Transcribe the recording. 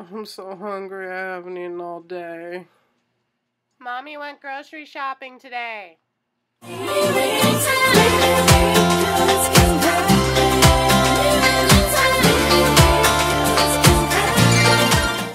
I'm so hungry. I haven't eaten all day. Mommy went grocery shopping today.